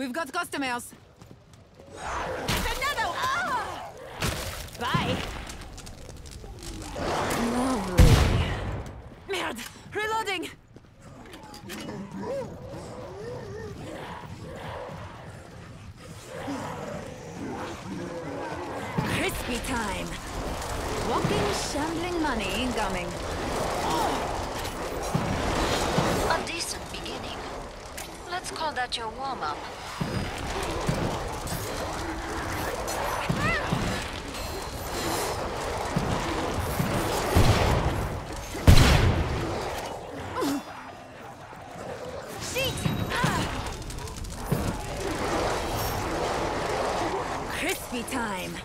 We've got customers. It's another! Ah! Bye. Lovely. Merde! Reloading! Crispy time. Walking, shambling money incoming. A decent beginning. Let's call that your warm-up. Ah! Crispy time.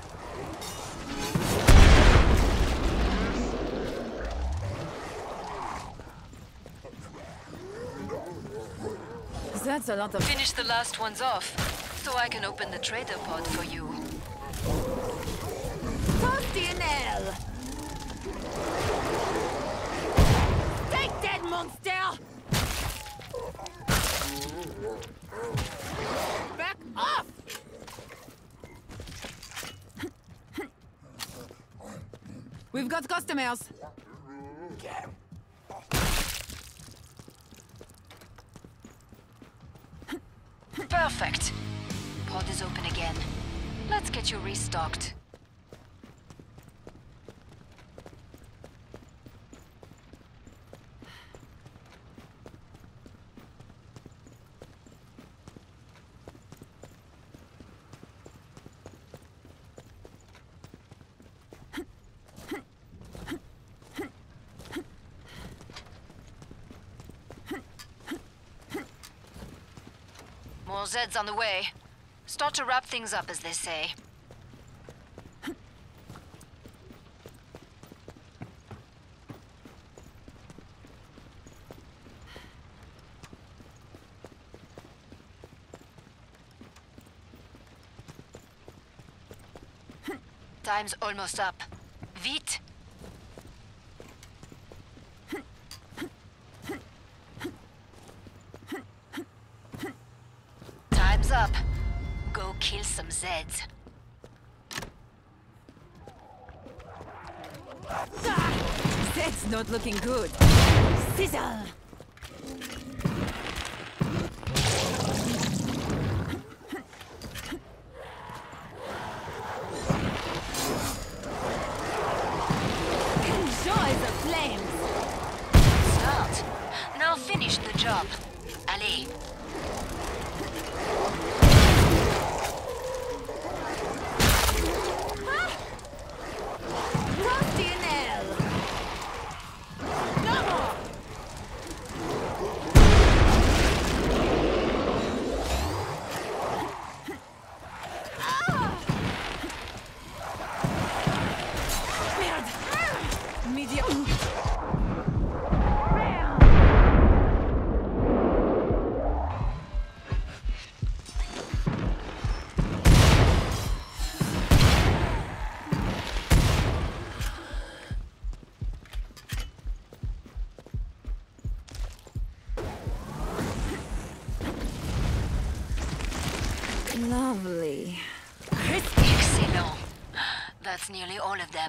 That's a lot of... Finish the last ones off, so I can open the trader pod for you. Toasty and L! Take that monster! Back off! We've got customers. Perfect. Pod is open again. Let's get you restocked. Zeds on the way. Start to wrap things up, as they say. Time's almost up. That's not looking good. Sizzle! Enjoy the flames! Start. Now finish the job. Allez.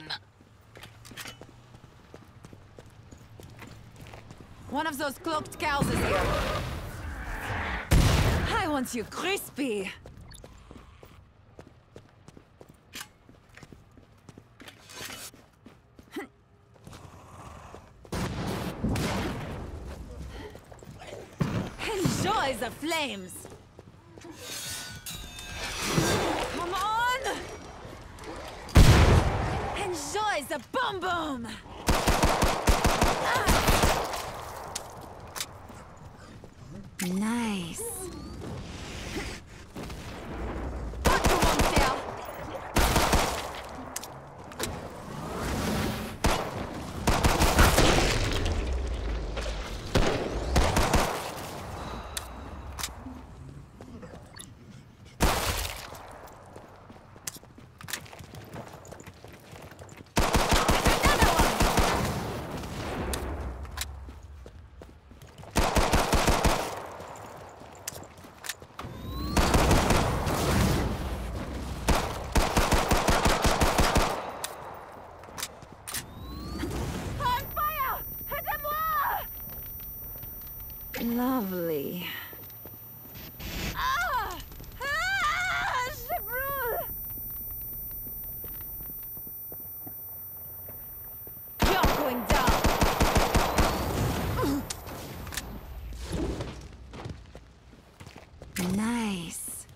Them. One of those cloaked cows is here. I want you crispy. Enjoy the flames. Enjoy the boom boom! Ah! Nice. Pas de commentaires. Another one. Lovely. Ah! Ah! Je brûle! You're going down! Nice.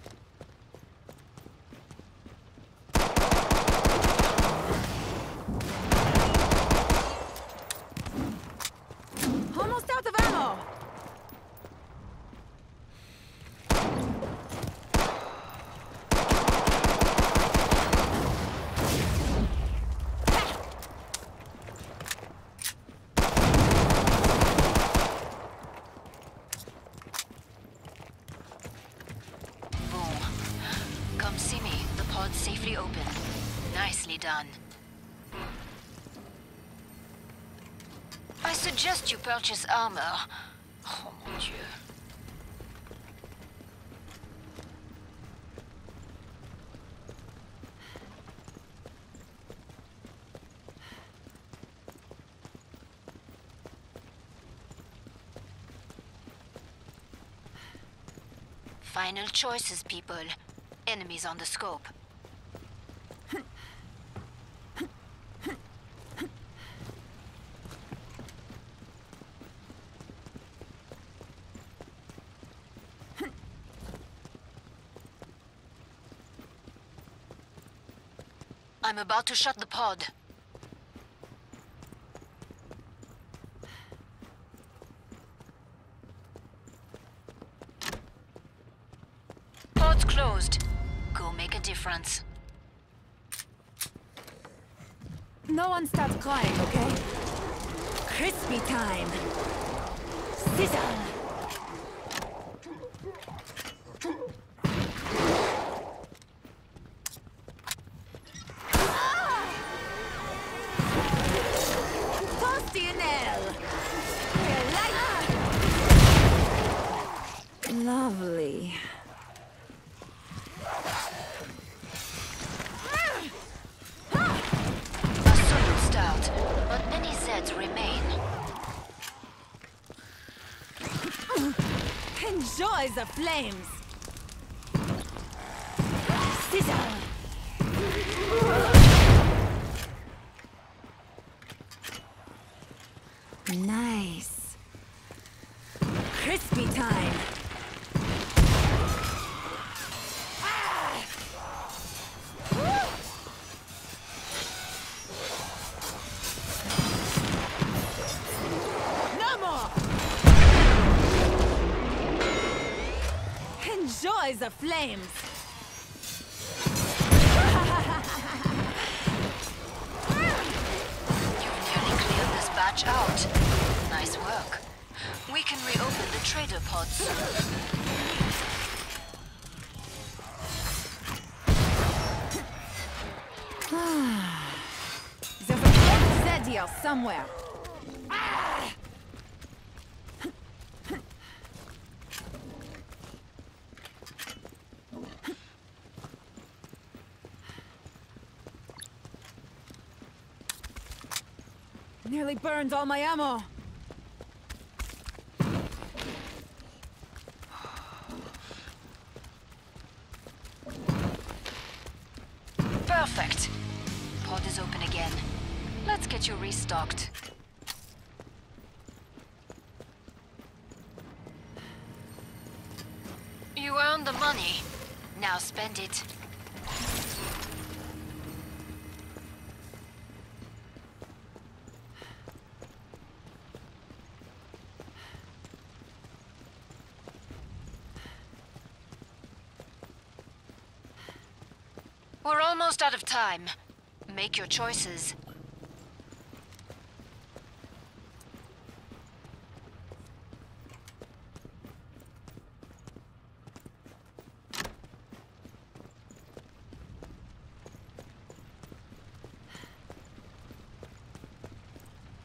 Almost out of ammo! Boom. Come see me. The pod's safely open. Nicely done. I suggest you purchase armor. Oh mon dieu. Final choices, people. Enemies on the scope. About to shut the pod. Pod's closed. Go make a difference. No one starts crying, okay? Crispy time! Sizzle! Flames! Sizzle! Nice. Crispy time! Enjoy the flames! You've nearly cleared this batch out. Nice work. We can reopen the trader pod soon. Ah. There's a Zed here somewhere. Nearly burned all my ammo. Perfect. Pod is open again. Let's get you restocked. You earned the money. Now spend it. We're almost out of time. Make your choices.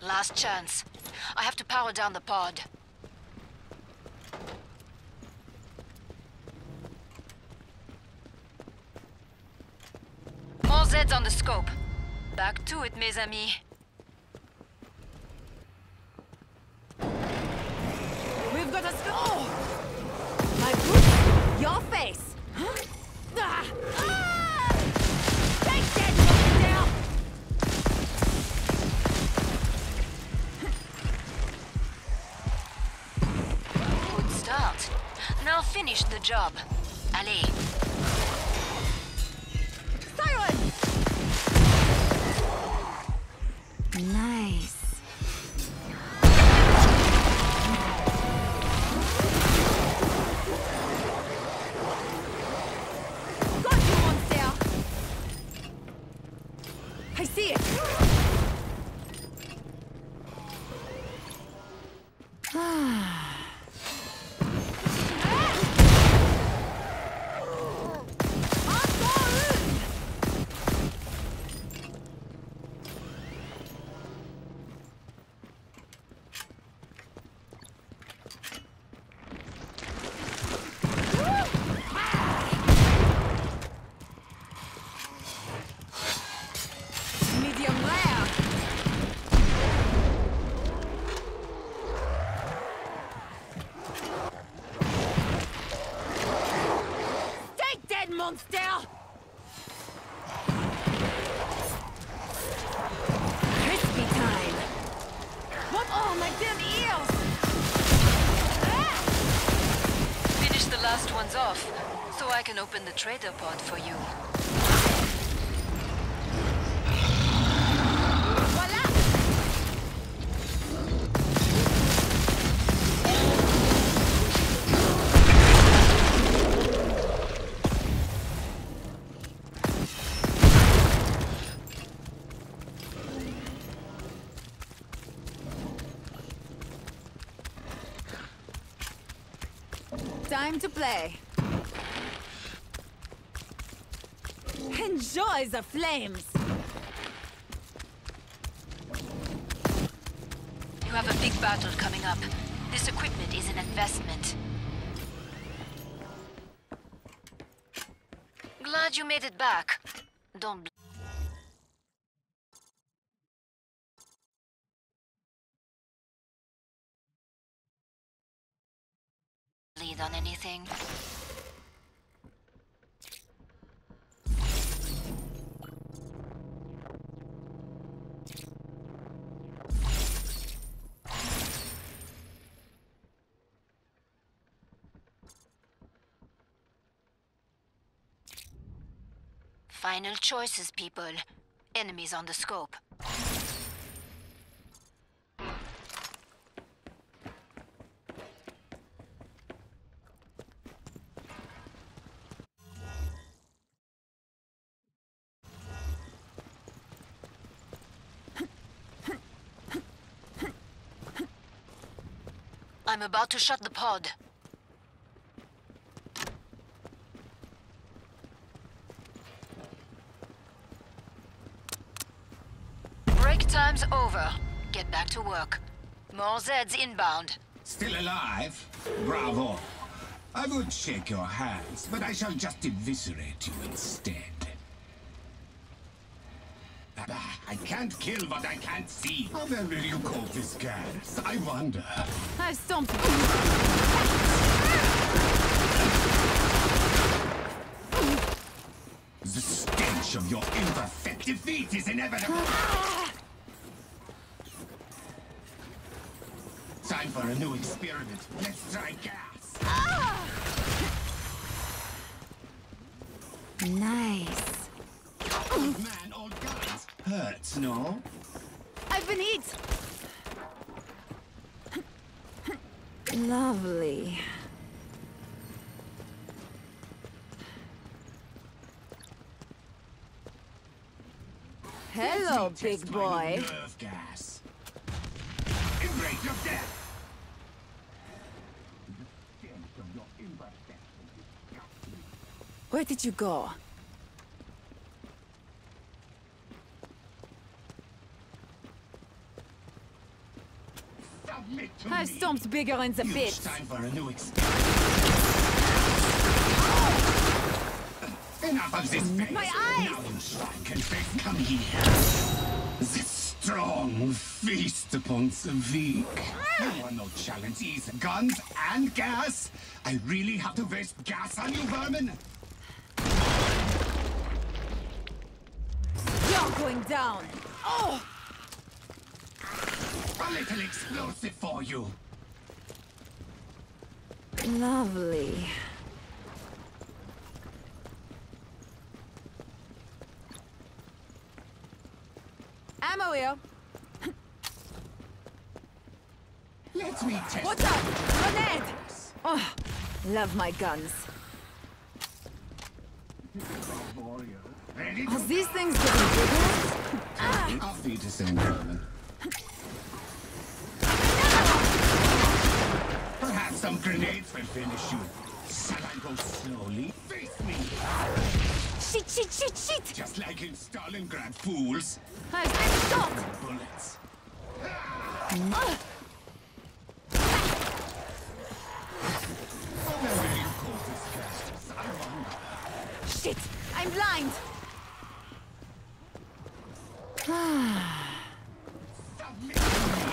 Last chance. I have to power down the pod. Heads on the scope. Back to it, mes amis. We've got a scope! Oh! My boot! Your face! Huh? Ah! Ah! Take that, down! Good start. Now finish the job. Dead, monster! Crispy time! What? Oh, my damn ears! Ah! Finish the last ones off, so I can open the trader pod for you. Time to play. Enjoy the flames! You have a big battle coming up. This equipment is an investment. Glad you made it back. Don't Final choices, people. Enemies on the scope. I'm about to shut the pod. Break time's over. Get back to work. More Zeds inbound. Still alive? Bravo. I would shake your hands, but I shall just eviscerate you instead. Ah, I can't kill what I can't see. How well will you cope this gas? I wonder. I stomped The stench of your imperfect defeat is inevitable. Time for a new experiment. Let's try gas. Nice. Old man, old guns. Hurts, no? I've been hit. Lovely. Hello, big boy. Where did you go? To I've me. stomped bigger in the bits. time for a new experiment. Oh! Enough of this face. My eyes! Now you shrine face come here. This strong feast upon the weak. Ah! You want no challenges, guns and gas. I really have to waste gas on you, vermin. not going down. Oh! A little explosive for you. Lovely. Ammo here. Let me test. What's up? Grenade! Oh, love my guns. Oh, are these things getting bigger? I'll feed the same Herman. Perhaps some grenades will finish you. Shall I go slowly? Face me! Shit, shit, shit, shit! Just like in Stalingrad, fools. I've been shot! Bullets. Ah, Where will you call this gas? I wonder. shit! I'm blind! Submit.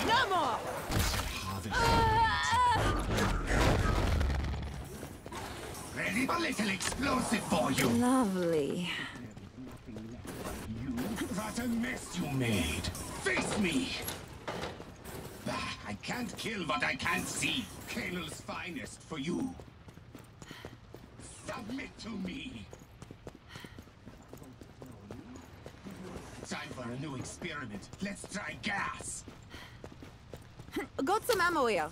No more! Have. Ready? A little explosive for you. Lovely. A mess you made. Face me. I can't kill what I can't see. Finest for you. Submit to me. Time for a new experiment. Let's try gas. Got some ammo here.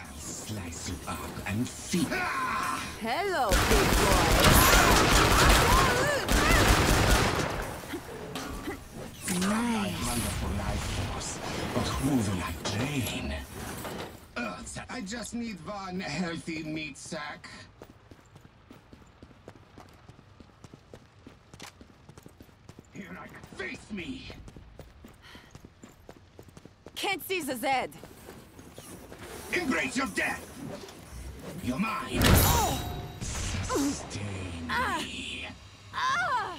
I'll slice you up and feed. Hello, big boy. nice. Wonderful life force, but who will I drain? I just need one healthy meat sack. Here I face me. Can't see the Zed. Embrace your death. You're mine. Sustain me. Ah!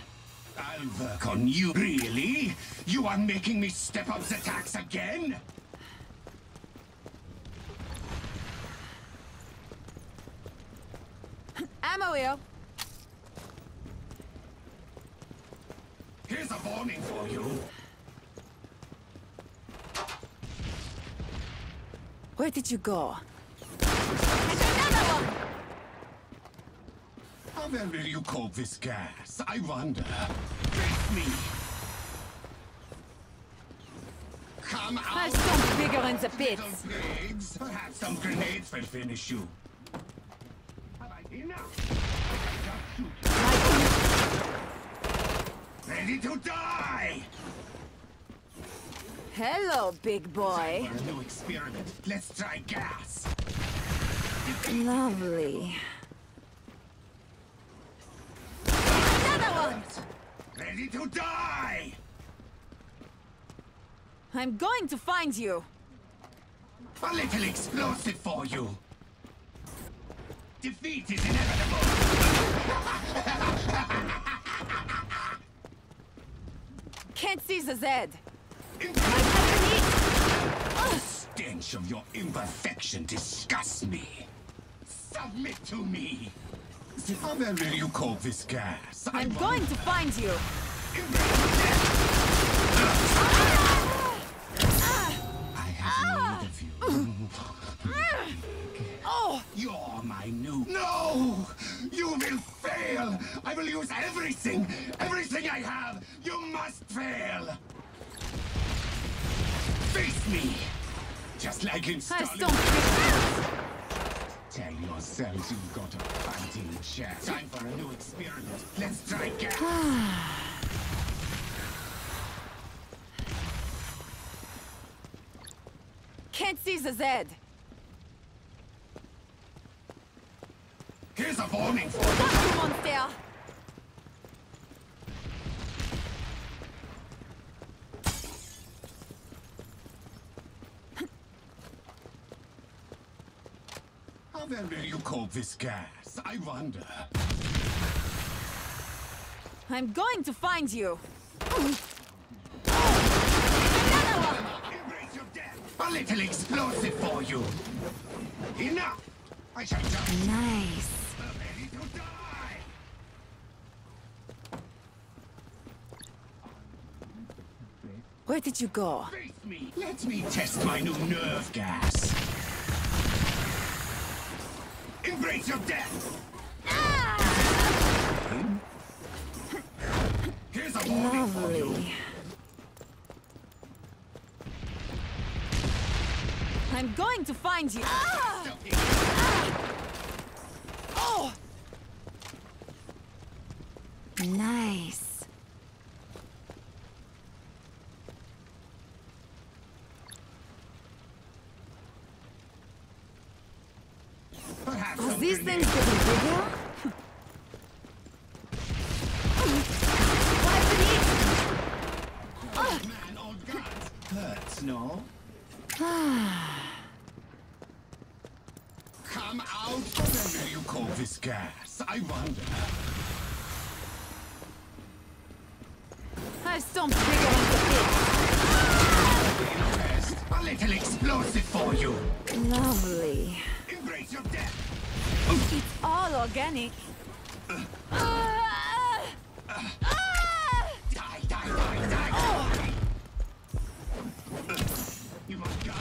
I'll work on you. Really? You are making me step up the tax again? Ammo here. Here's a warning for you. Where did you go? Another one! How well will you cope this gas? I wonder. Face me. Come I've out, some bigger in the pits. Perhaps some grenades will finish you. Have I enough? Ready to die! Hello, big boy. New experiment. Let's try gas. Lovely. Another one! Ready to die! I'm going to find you. A little explosive for you. Defeat is inevitable. Can't see the Z. The stench of your imperfection disgusts me. Submit to me. How well will you cope this gas? I I'm going to find you. Will use everything! Everything I have! You must fail! Face me! Just like in Stalin. Tell yourselves you've got a fighting chance. Time for a new experiment. Let's try again. Can't see the Z. Here's a warning for you. Got you, monster! Well will you cope this gas? I wonder. I'm going to find you. Embrace your death. A little explosive for you. Enough! I shall just Nice. die! Where did you go? Face me! Let me test my new nerve gas. Embrace your death! Ah! Here's a warning for you. Lovely. I'm going to find you. Ah! Oh! Nice. Perhaps Are some these things getting bigger? Wipe and eat! Man on guns. Hurts, no? Come out, whatever you call this gas. I wonder. I stomped bigger on the Best. A little explosive for you. Lovely. Embrace your death. It's all organic. Die, die, die, die. You want gun?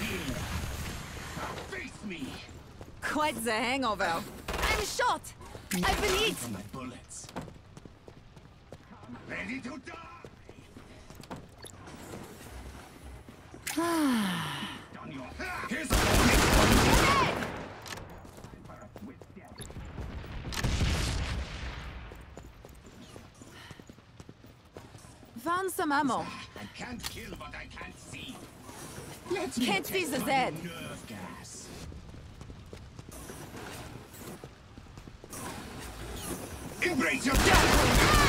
Here. Face me. Quite the hangover. I'm shot. I've been hit. My bullets. Ready to die. Here's a warning for you. With death. Found some ammo. I can't kill what I can't see. Let me Can't see the my Z. Nerve gas. Embrace your death.